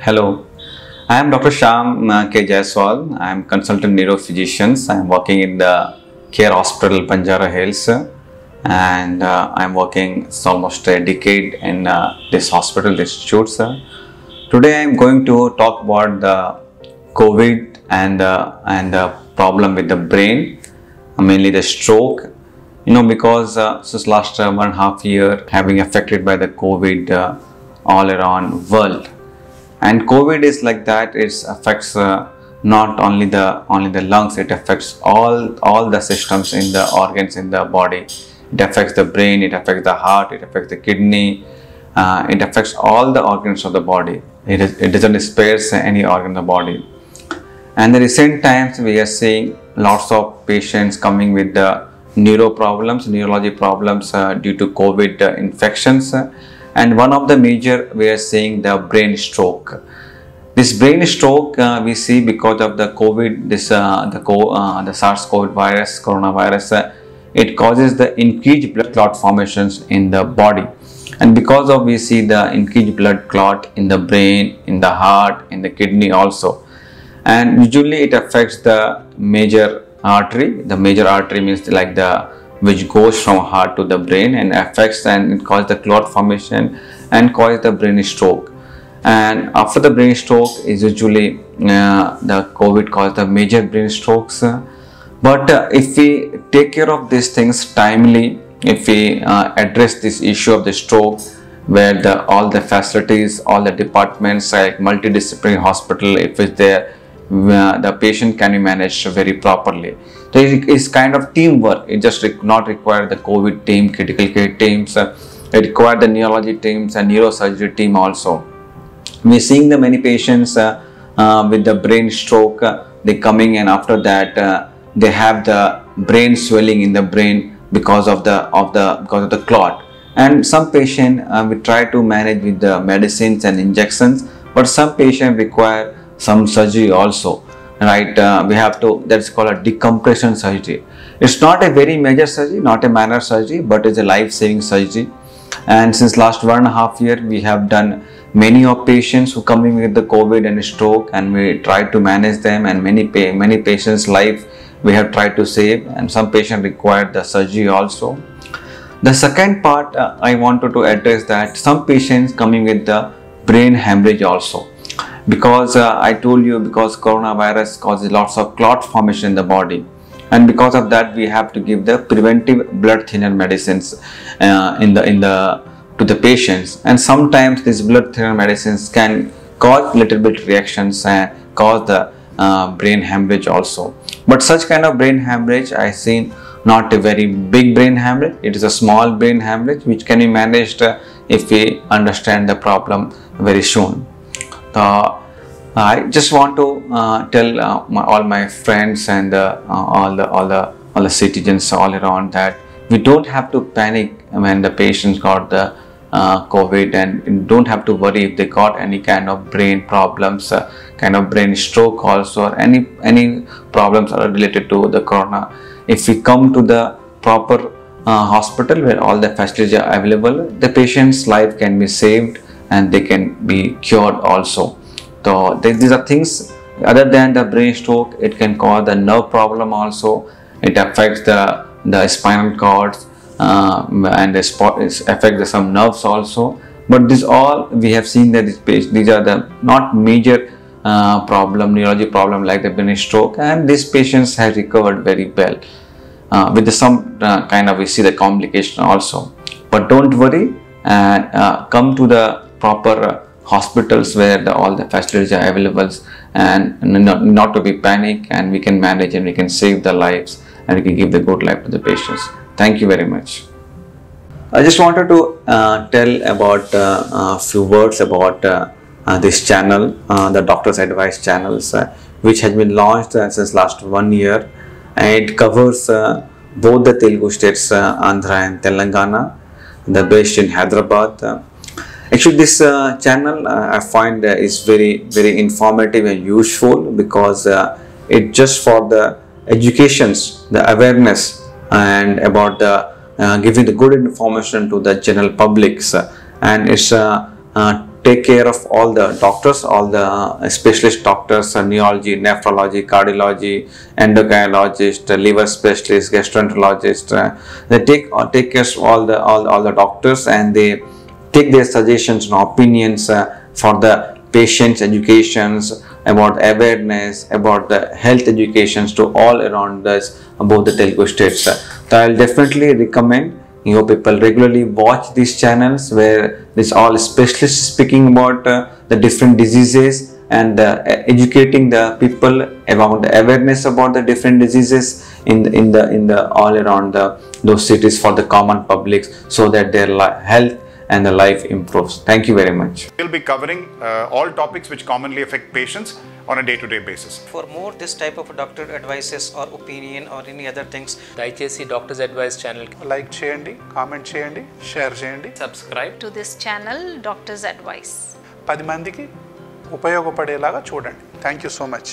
Hello, I am Dr. Shyam uh, K. Jaiswal. I am consultant neurophysician. I am working in the Care Hospital, Banjara Hills, and uh, I am working almost a decade in uh, this hospital, institute. sir. Today I am going to talk about the COVID and uh, and the problem with the brain, mainly the stroke. You know, because uh, since last uh, one half year, having affected by the COVID uh, all around world and covid is like that it affects uh, not only the only the lungs it affects all all the systems in the organs in the body. It affects the brain it affects the heart it affects the kidney uh, it affects all the organs of the body. It, is, it doesn't spare any organ of the body. And the recent times we are seeing lots of patients coming with the neuro problems neurology problems uh, due to covid uh, infections and one of the major we are seeing the brain stroke. This brain stroke uh, we see because of the covid this uh, the co- uh, the sars cov virus coronavirus uh, it causes the increased blood clot formations in the body. And because of we see the increased blood clot in the brain in the heart in the kidney also. And usually it affects the major artery. The major artery means like the which goes from heart to the brain and affects and it causes the clot formation and causes the brain stroke. And after the brain stroke is usually uh, the covid causes the major brain strokes. But uh, if we take care of these things timely if we uh, address this issue of the stroke where the all the facilities all the departments like multidisciplinary hospital if it's there the patient can be managed very properly. So it is kind of teamwork. It just not require the covid team critical care teams uh, it require the neurology teams and neurosurgery team also. We're seeing the many patients uh, uh, with the brain stroke they coming and after that they have the brain swelling in the brain because of the of the because of the clot. And some patient uh, we try to manage with the medicines and injections but some patient require some surgery also right? Uh, we have to that's called a decompression surgery. It's not a very major surgery not a minor surgery but it's a life-saving surgery. And since last one and a half year we have done many of patients who coming with the covid and stroke and we try to manage them and many pa- many patients life we have tried to save and some patient required the surgery also. The second part uh, i wanted to address that some patients coming with the brain hemorrhage also because uh, i told you because coronavirus causes lots of clot formation in the body. And because of that we have to give the preventive blood thinner medicines uh, in the in the to the patients. And sometimes these blood thinner medicines can cause little bit reactions and cause the uh, brain hemorrhage also. But such kind of brain hemorrhage i seen not a very big brain hemorrhage. It is a small brain hemorrhage which can be managed uh, if we understand the problem very soon uh, I just want to uh, tell uh, my, all my friends and uh, all the all the all the citizens all around that we don't have to panic when the patients got the uh, COVID and don't have to worry if they got any kind of brain problems, uh, kind of brain stroke also, or any any problems are related to the corona. If we come to the proper hospital where all the facilities are available, the patient's life can be saved and they can be cured also. So these are things other than the brain stroke, it can cause the nerve problem also. It affects the the spinal cords uh, and spot is some nerves also. But this all we have seen that these are the not major uh, problem, neurology problem like the brain stroke, and these patients have recovered very well. Uh, with some uh, kind of we see the complication also. But don't worry and uh, come to the proper uh, hospitals where the, all the facilities are available and not, not to be panic and we can manage and we can save the lives and we can give the good life to the patients. Thank you very much. I just wanted to uh, tell about uh, a few words about uh, uh, this channel, uh, the Doctor's Advice channels, uh, which has been launched uh, since last one year, and it covers uh, both the Telugu states, uh, Andhra and Telangana, the based in Hyderabad. Actually, this uh, channel uh, I find uh, is very very informative and useful because uh, it just for the educations, the awareness, and about the uh, giving the good information to the general publics and it's uh, take care of all the doctors, all the specialist doctors, neurology, nephrology, cardiology, endocrinologist, liver specialist, gastroenterologist. They take take care of all the all, all the doctors and they take their suggestions and opinions uh, for the patients' educations about awareness about the health educations to all around us about the Telugu states. So I'll definitely recommend you people regularly watch these channels where this all specialists speaking about uh, the different diseases and uh, educating the people about the awareness about the different diseases in the, in the in the all around the those cities for the common publics so that their health and the life improves thank you very much We'll be covering uh, all topics which commonly affect patients on a day to day basis. For more this type of doctor advices or opinion or any other things, దయచేసి doctors advice channel like చేయండి comment చేయండి share చేయండి subscribe to this channel, Doctor's Advice. పది మందికి ఉపయోగపడేలాగా చూడండి thank you so much